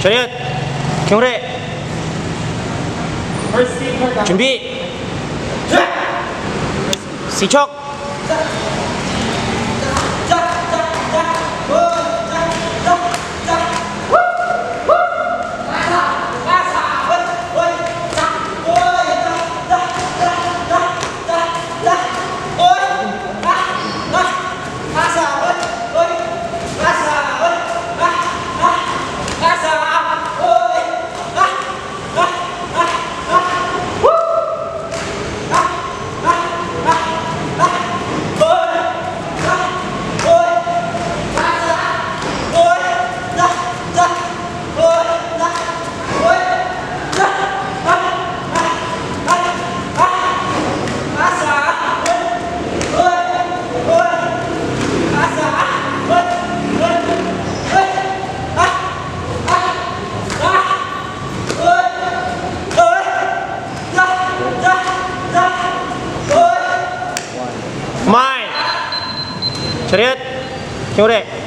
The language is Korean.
차렷 경례 준비. 시척 Cerit, nyurek.